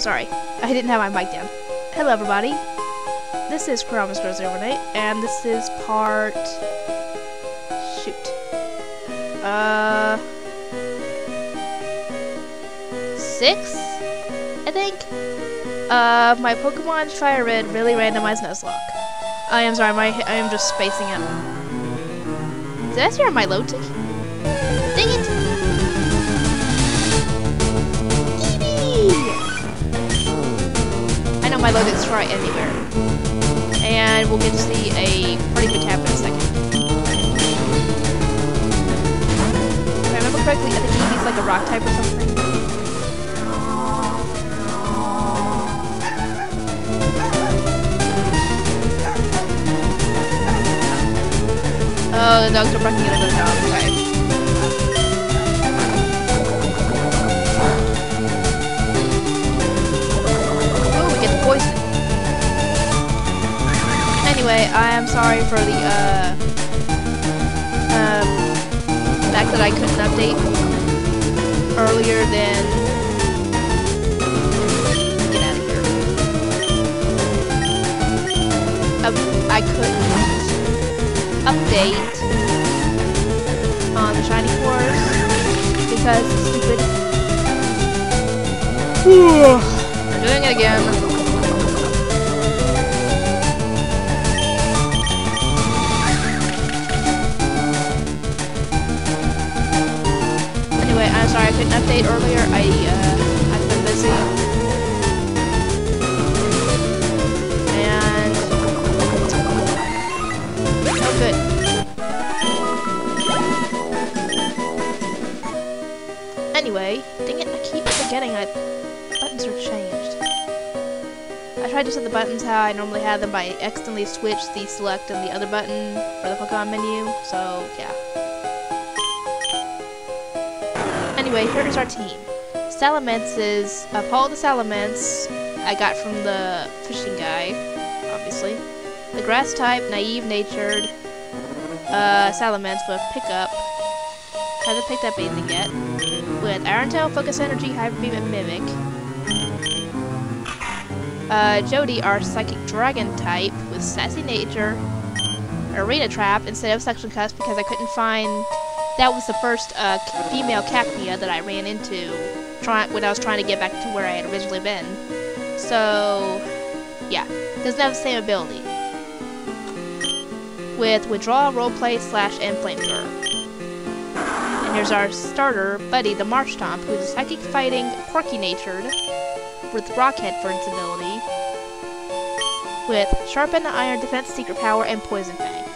sorry. I didn't have my mic down. Hello, everybody. This is Kuramasgurl 08, and this is part... Shoot. Uh... Six? I think? Uh, my Pokemon Fire Red really randomized Nuzlocke. I am sorry, my I am just spacing out. Did I see my load tick? Dang it! Know my load is try anywhere. And we'll get to see a pretty big cap in a second. If I remember correctly, I think Eevee's like a rock type or something. Oh, the dogs are barking at another dog. Anyway, I am sorry for the uh, um, fact that I couldn't update earlier than. Get out of here. Uh, I couldn't update on the Shiny Force because it's stupid. I'm doing it again. Sorry I couldn't update earlier. I uh, I've been busy. And Oh, good. Anyway, dang it, I keep forgetting I... buttons are changed. I tried to set the buttons how I normally have them, but I accidentally switched the select and the other button for the Pokemon menu, so yeah. Anyway, here's our team. Salamence is uh, Paul the Salamence I got from the fishing guy, obviously. The grass type, naive natured, uh, Salamence with pickup. Hasn't picked up anything yet. With Iron Tail, Focus Energy, Hyper Beam, and Mimic. Uh, Jody, our Psychic Dragon type with Sassy Nature. Arena Trap instead of Suction Cups because I couldn't find. That was the first uh, female Cacnea that I ran into when I was trying to get back to where I had originally been. So, yeah, doesn't have the same ability with Withdraw, Roleplay, Slash, and Flamethrower. And here's our starter, Buddy the Marshtomp, who's a psychic fighting, quirky natured, with Rockhead for its ability, with Sharpen, Iron Defense, Secret Power, and Poison Fang.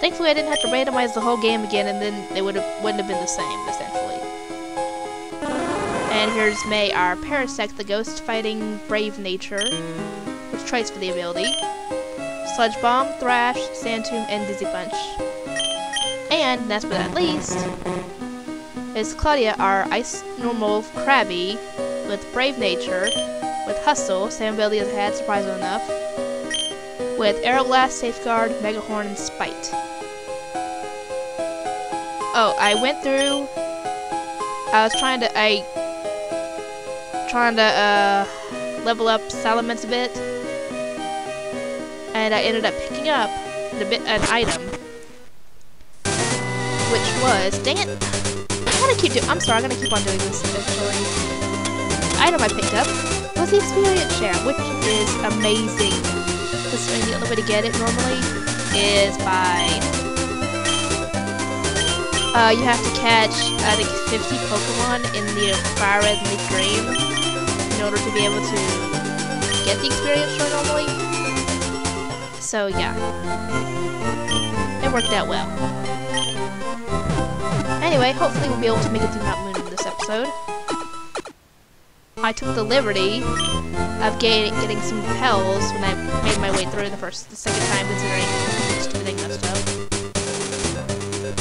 Thankfully, I didn't have to randomize the whole game again, and then it would have wouldn't have been the same, essentially. And here's May, our Parasect, the ghost fighting, brave nature, with Trace for the ability. Sludge Bomb, Thrash, Sand Tomb, and Dizzy Punch. And, last but not least, is Claudia, our Ice Normal Krabby, with Brave Nature, with Hustle, same ability as I had, surprisingly enough, with Aeroblast, Safeguard, Mega Horn, and Spite. Oh, I went through, I was trying to, I, trying to, uh, level up Salamence a bit, and I ended up picking up the bit an item, which was dang it. I'm gonna keep doing. I'm sorry. I'm gonna keep on doing this eventually. The item I picked up was the experience share, which is amazing. Because the only way to get it normally is by uh, you have to catch I think 50 Pokemon in the Fire Red Leaf Green in order to be able to get the experience normally. So yeah, it worked out well. Anyway, hopefully we'll be able to make it through Mount Moon in this episode. I took the liberty of getting, getting some repels when I made my way through the first, the second time, considering everything messed up.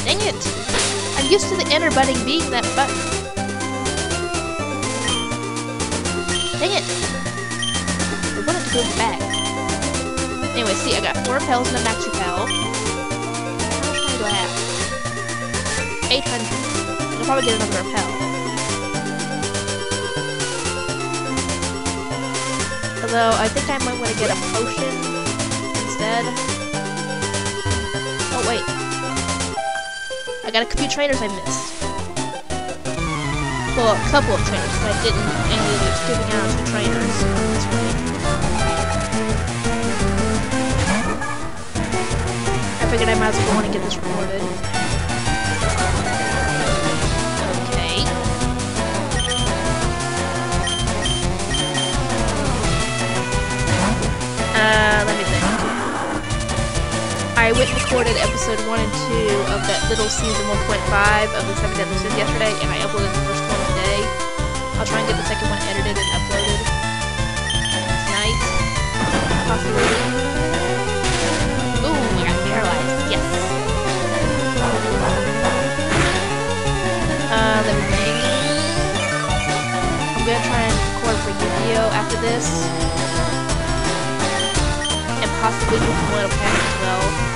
Dang it! I'm used to the inner button being that button. Dang it! I wanted to go back. Anyway, see, I got four repels and a max repel. How much money do I have? 800. I'll probably get another repel. Although, I think I might want to get a potion instead. I got a few trainers I missed. Well, a couple of trainers, but I didn't end up giving out trainers. I figured I might as well want to get this recorded. Okay. Uh, let me think. I went recorded episode 1 and 2 of that little season 1.5 of the 7 Deadly Sins yesterday, and I uploaded the first one today. I'll try and get the second one edited and uploaded tonight, possibly. Ooh, I got paralyzed. Yes. Uh, let me. I'm gonna try and record for Yu-Gi-Oh! after this. And possibly do little panic as well.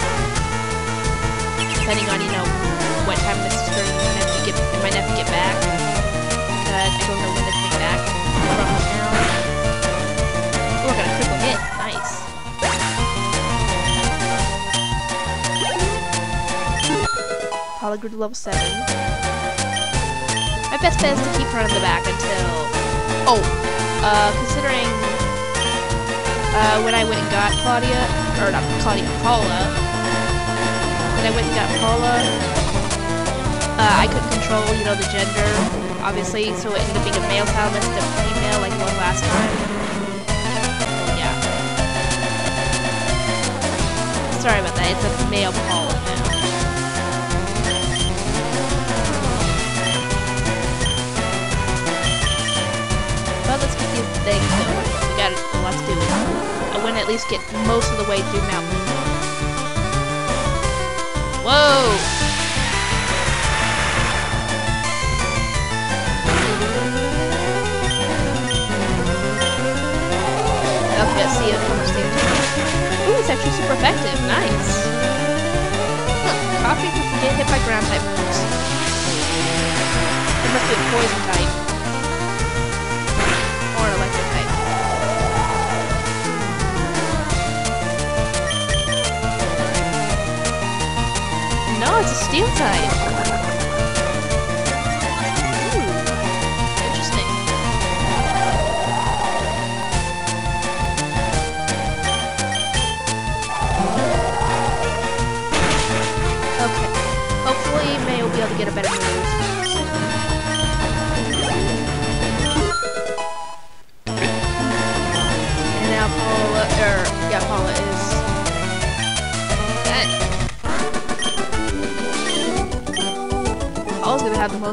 Depending on, you know, what time my sister and my nephew get, and my nephew get back. Because I don't know when they're coming back from town. Oh, I got a critical hit. Nice. To level 7. My best bet is to keep her in the back until... Oh, uh, considering uh, when I went and got Claudia, or not Claudia, Paula, when I went and got Paula, uh, I couldn't control, you know, the gender, obviously, so it ended up being a male Salamence instead of female, like one last time. Yeah. Sorry about that, it's a male Paula now. But let's get these. We got a lot to do. I want to at least get most of the way through Mount Moon. Whoa! Let's see if I'm staying. Ooh, it's actually super effective. Nice. Huh, coffee can get hit by ground type moves. It must be a poison type. Steel type.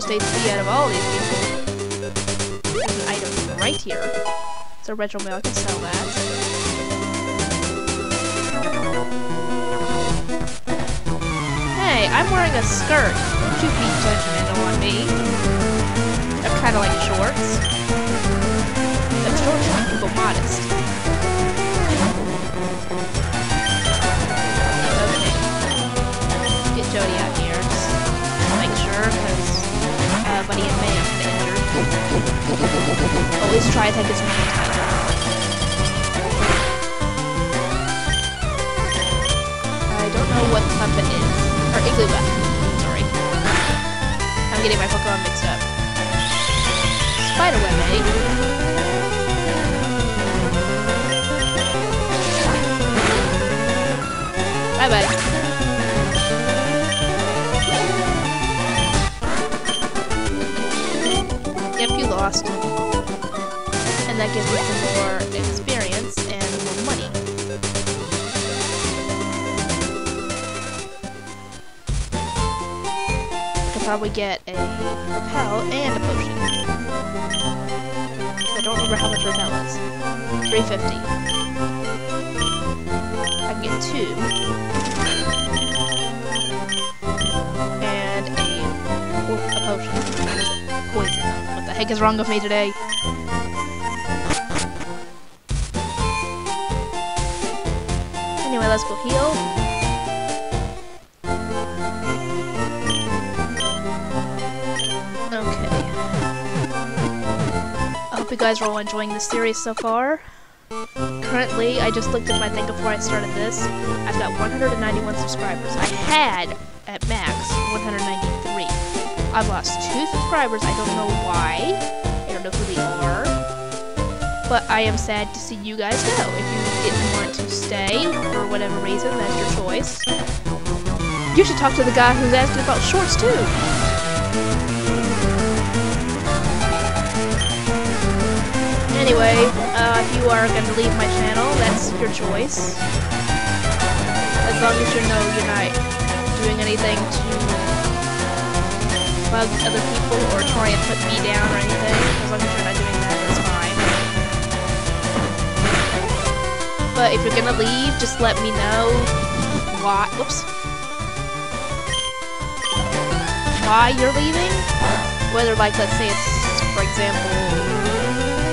Most HP out of all these people. There's an item right here. It's a retro mail, I can sell that. Hey, I'm wearing a skirt. Don't you be judgmental on me. I'm kind of like shorts. But shorts make people modest. Always try to take as many times. I don't know what puppet is. Or Iglooba. Sorry. I'm getting my Pokemon mixed up. Spiderweb, eh? Bye bye. Lost. And that gives some more experience and more money. Could probably get a repel and a potion. I don't remember how much repel is. 350. I can get two. A, potion. Poison. What the heck is wrong with me today? Anyway, let's go heal. Okay. I hope you guys are all enjoying the series so far. Currently, I just looked at my thing before I started this. I've got 191 subscribers. I had, at max, 193. I've lost two subscribers. I don't know why. I don't know who they are. But I am sad to see you guys go. If you didn't want to stay, for whatever reason, that's your choice. You should talk to the guy who's asking about shorts, too. Anyway, uh, if you are going to leave my channel, that's your choice. As long as you know you're not doing anything to bug other people or try and put me down or anything. As long as you're not doing that, that's fine. But if you're gonna leave, just let me know why. Whoops. Why you're leaving? Whether, like, let's say it's, for example,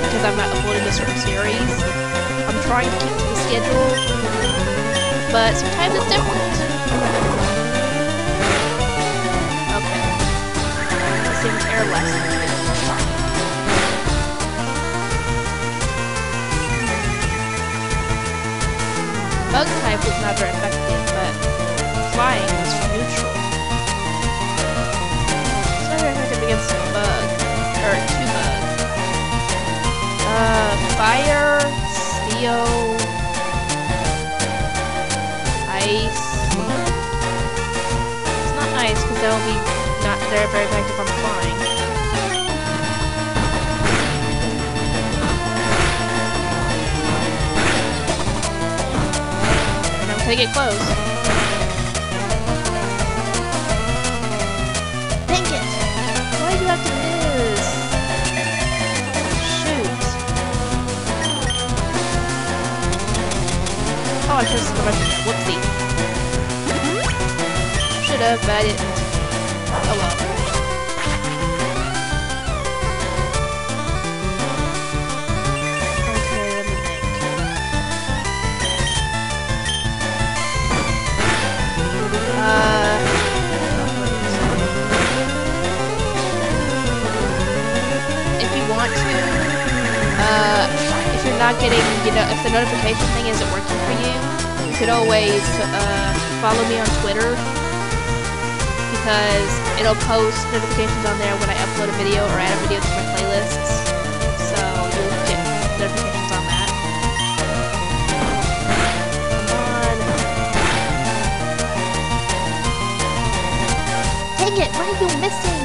because I'm not uploading a certain series. I'm trying to keep to the schedule, but sometimes it's different. Bug was not very effective, but flying was neutral. It's not very effective against a bug, or two bugs. Uh, fire, steel, ice. It's not ice because that will be not very very effective on flying. I'm get close. Dang it! Why do you have to miss? Shoot. Oh, I should have promotion. Whoopsie. Should have, but I didn't. Not getting, you know, if the notification thing isn't working for you, you could always uh, follow me on Twitter because it'll post notifications on there when I upload a video or add a video to my playlists. So you'll get notifications on that. Come on. Dang it! What are you missing?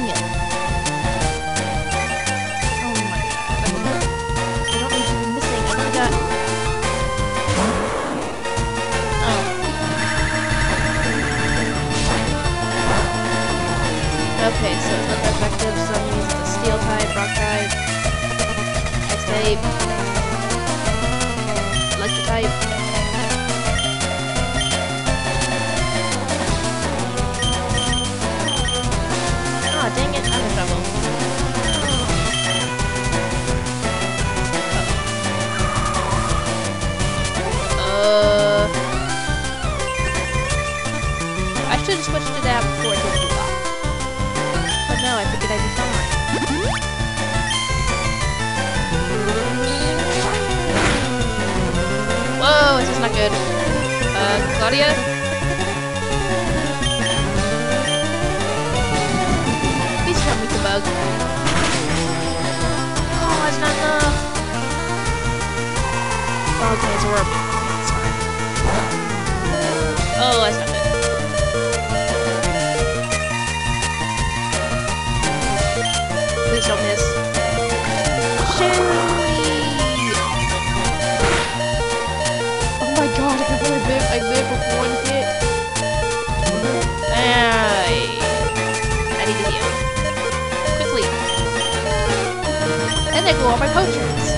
Potions.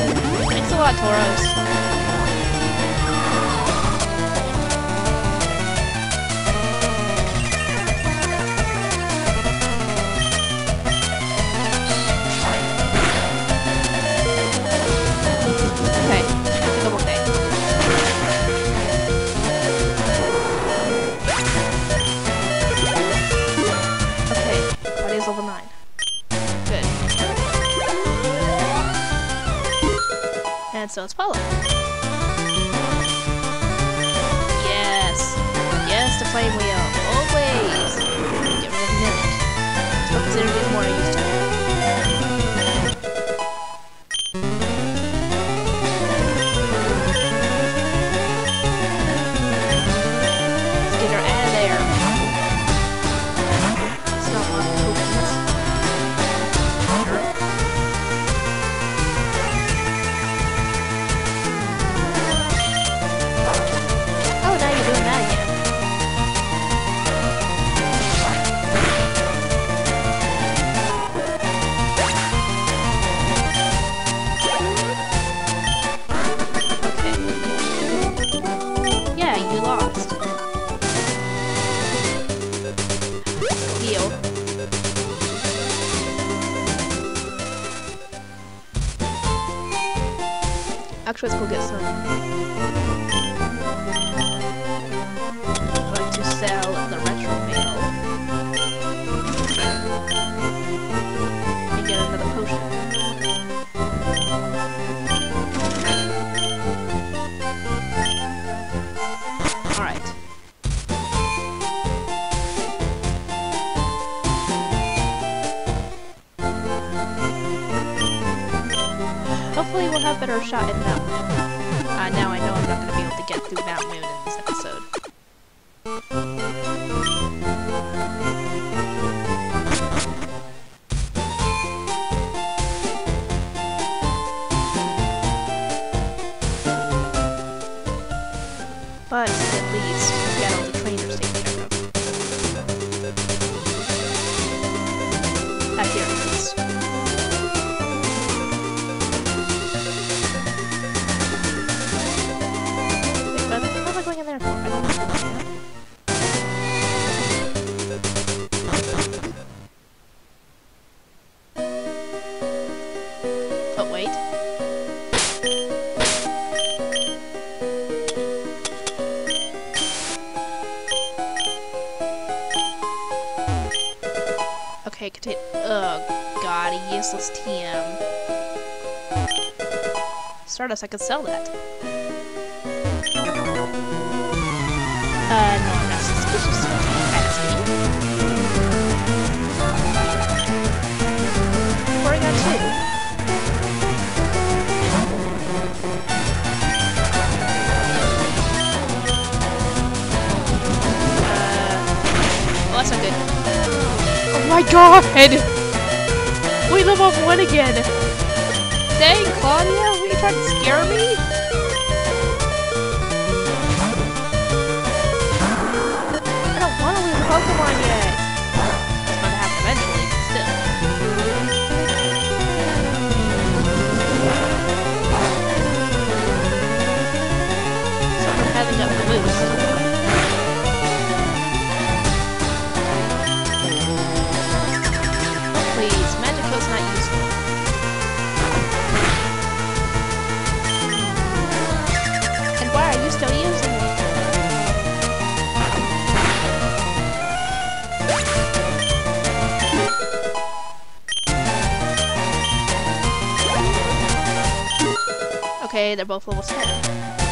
Thanks a lot, Tauros. So it's Paula. Stardust, I could sell that. Uh, no, I'm not suspicious got that's not good. Oh my god! We live off one again! that scare me? they're both level 10.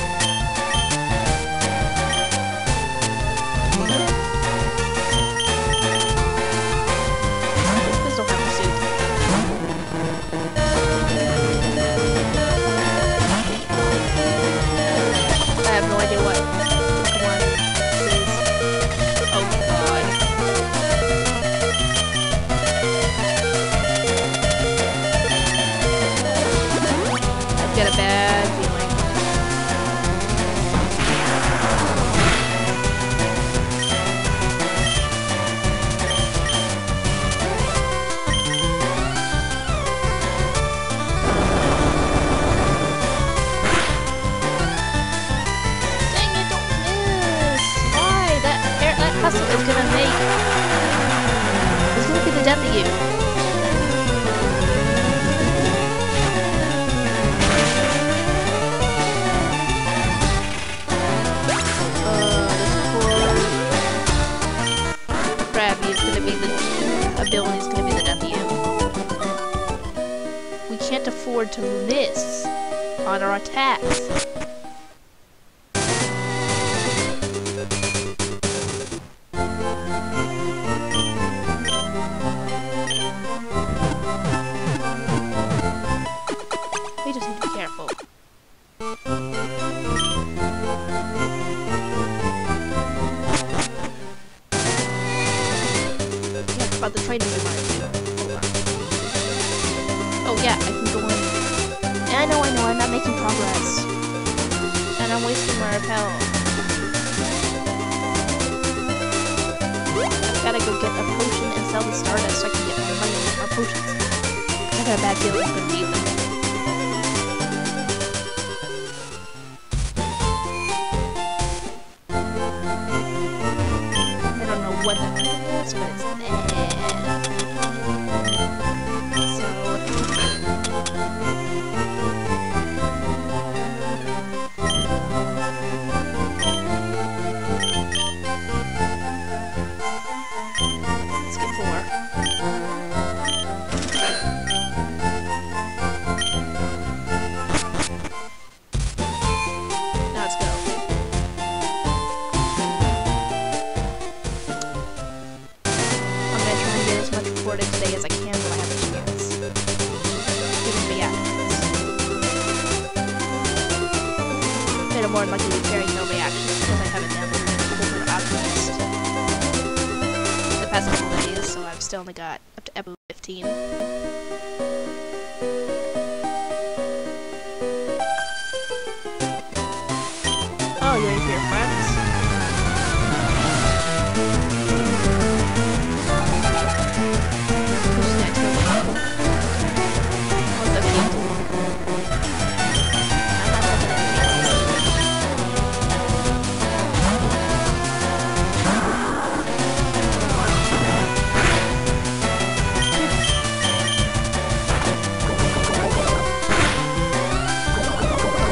is gonna make. It's gonna be the W. Uh, Krabby is gonna be the ability is gonna be the We can't afford to miss on our attacks.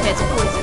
It's poison.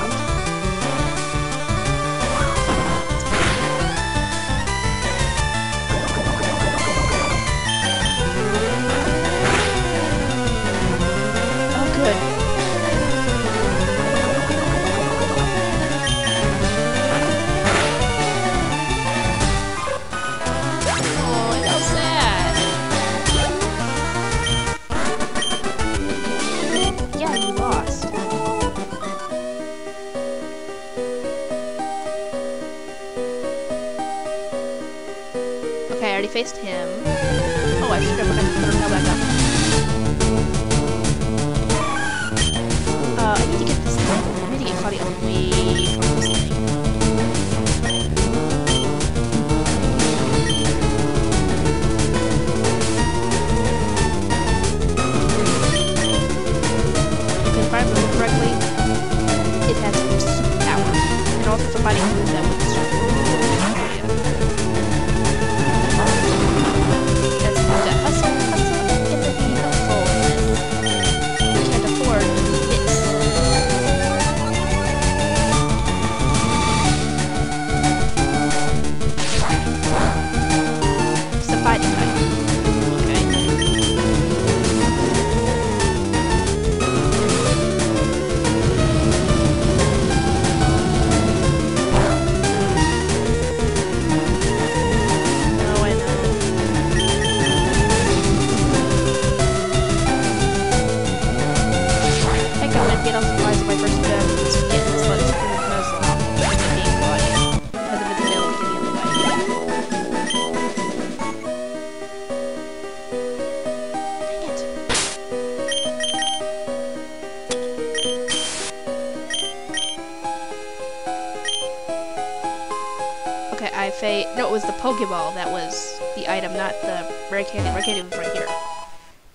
Break candy, Break candy from right here.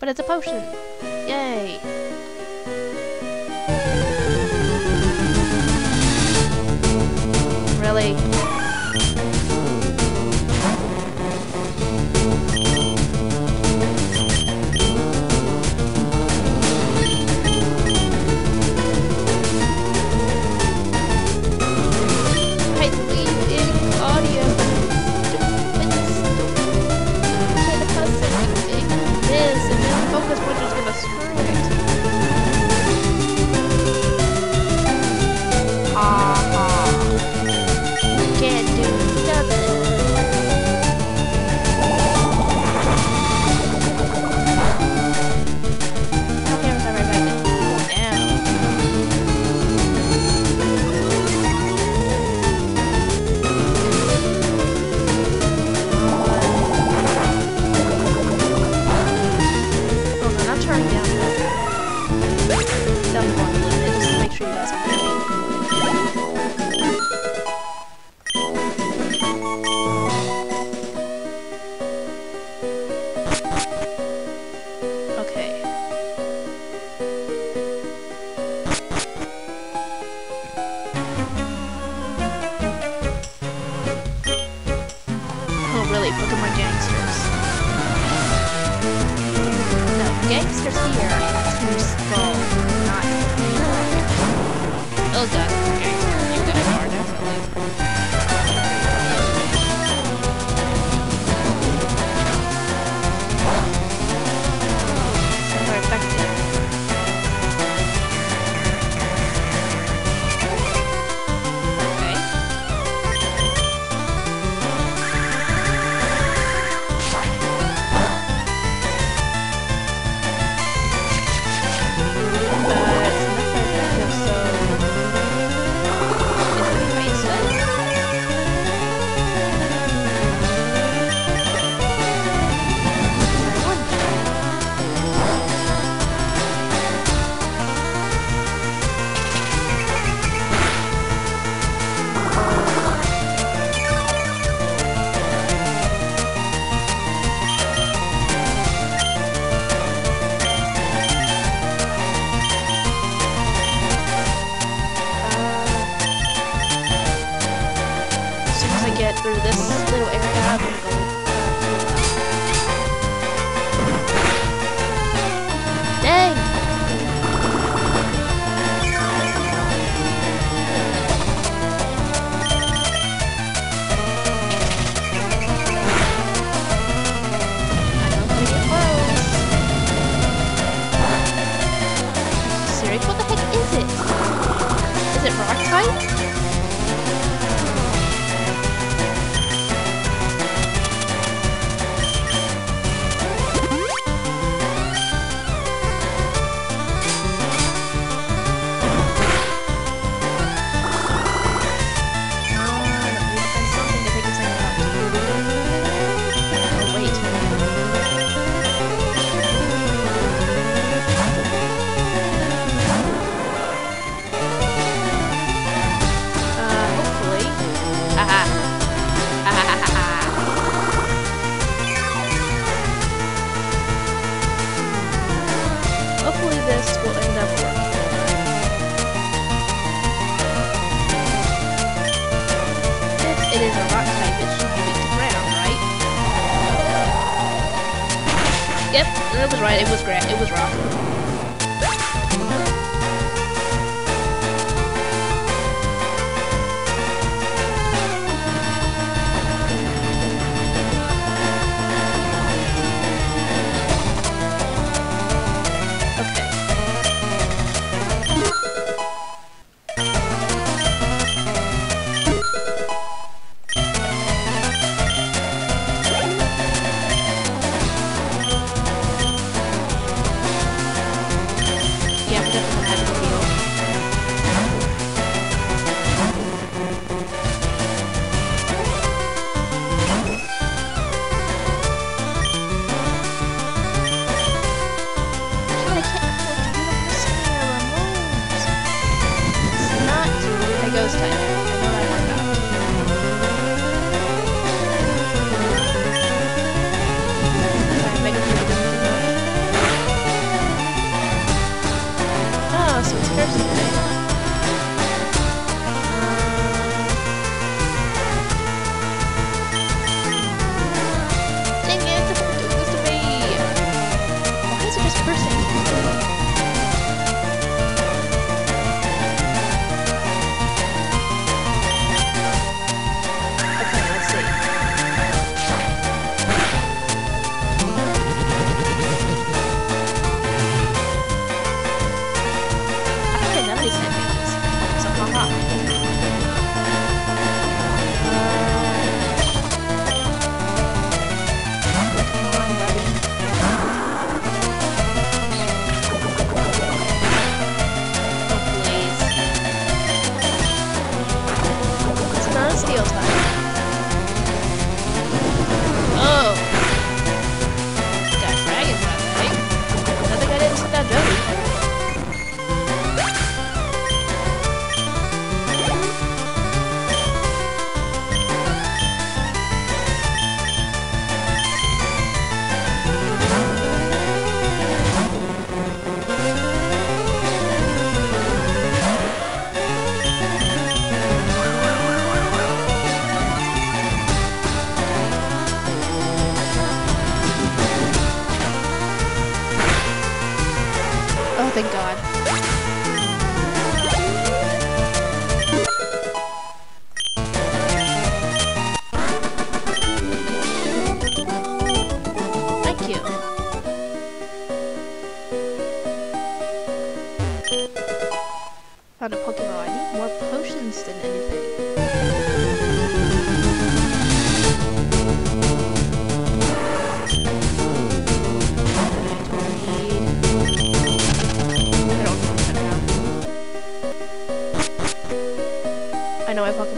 But it's a potion! What the heck is it? Is it rock type?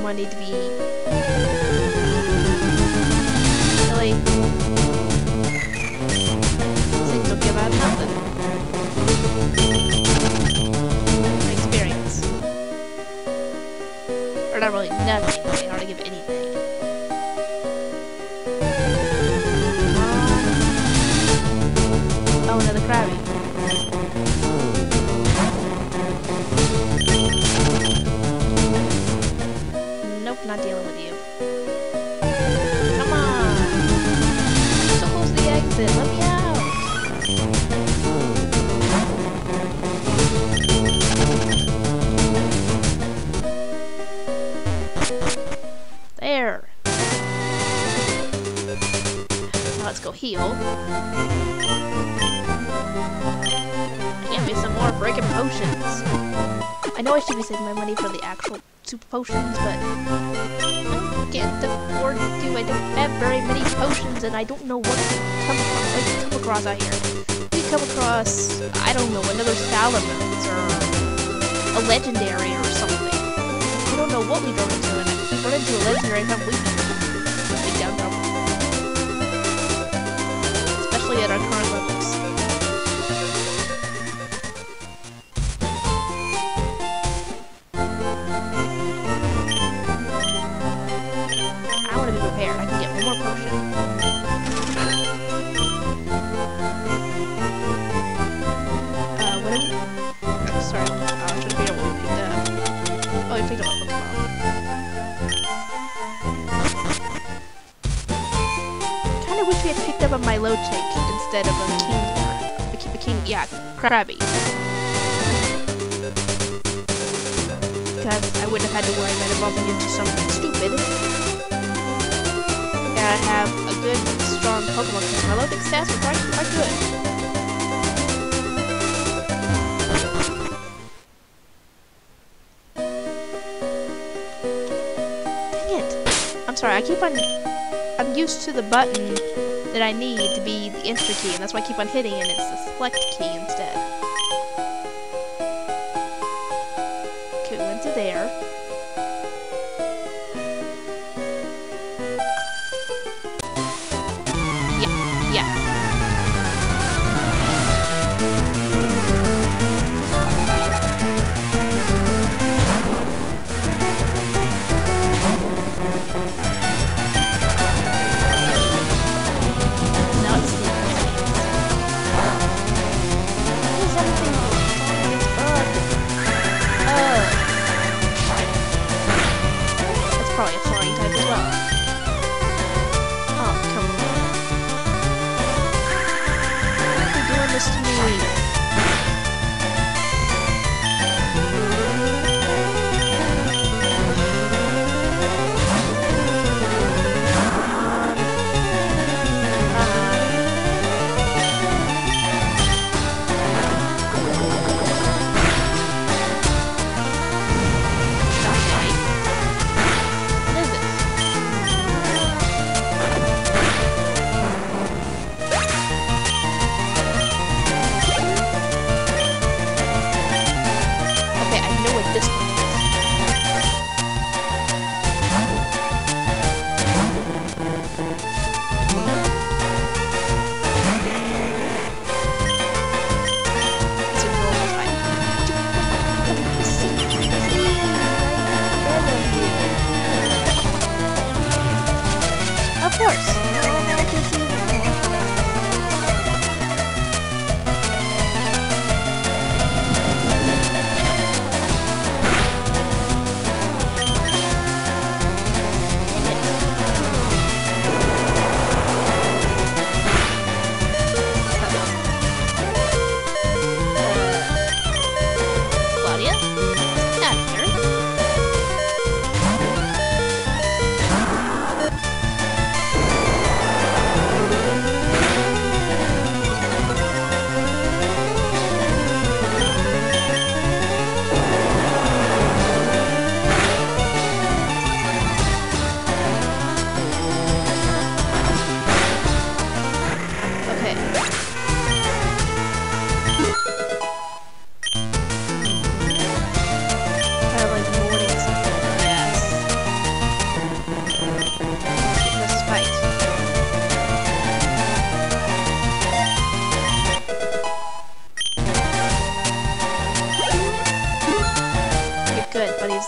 wanted to be. Saving my money for the actual super potions, but I can't afford to. I don't have very many potions, and I don't know what to come across, I can come across out here. We come across, I don't know, another Salamence or a legendary or something. I don't know what we run into, and if we run into a legendary, have we big down trouble. Especially at our Milotic instead of a King... King... Yeah, Krabby. Because I wouldn't have had to worry about evolving into something stupid. Gotta have a good, strong Pokemon because Milotic stats are quite, quite good. Dang it! I'm sorry, I keep on... I'm used to the button that I need to be the enter key, and that's why I keep on hitting and it's the select key instead.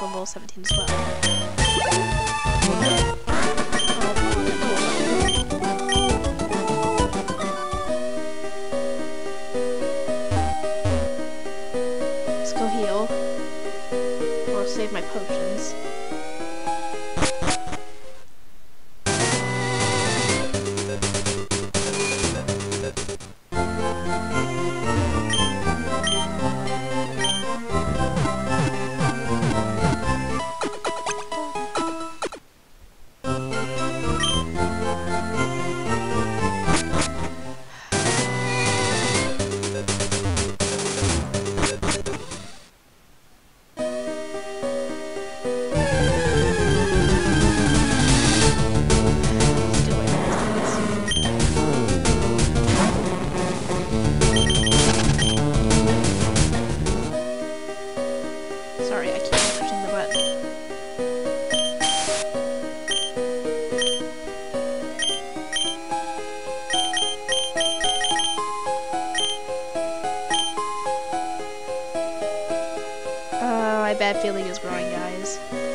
Level 17 as well. my bad feeling is growing, guys.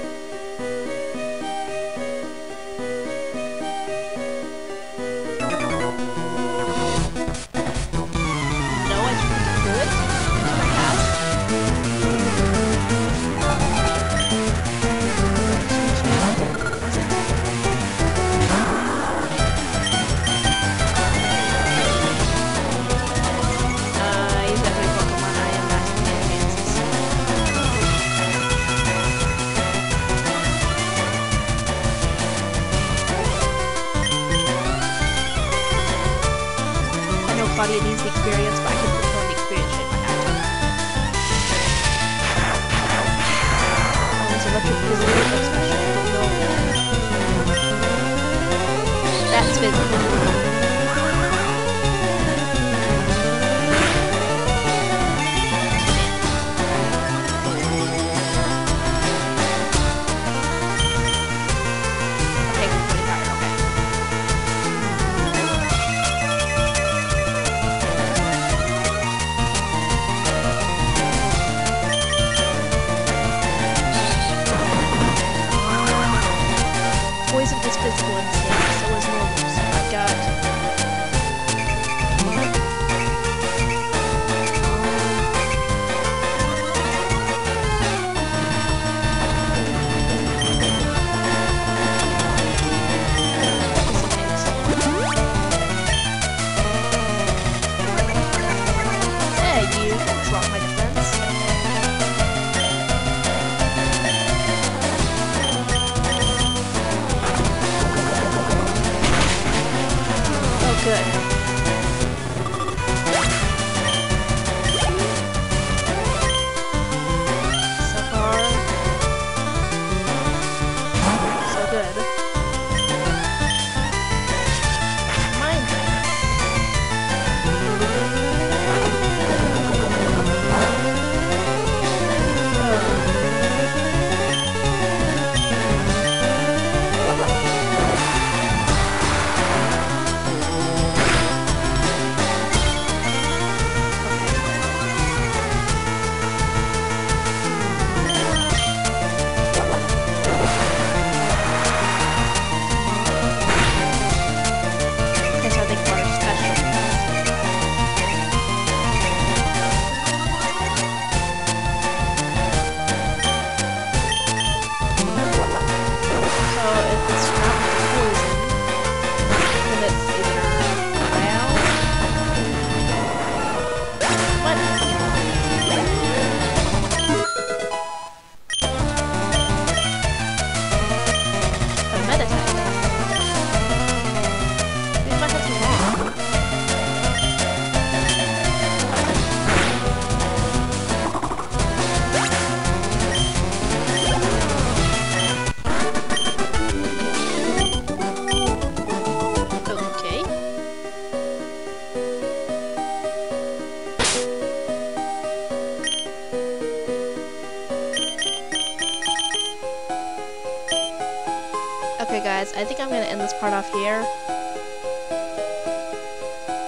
cut off here.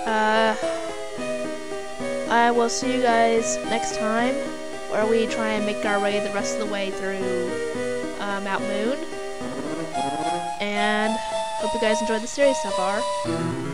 Uh, I will see you guys next time, where we try and make our way the rest of the way through uh, Mount Moon. And hope you guys enjoyed the series so far.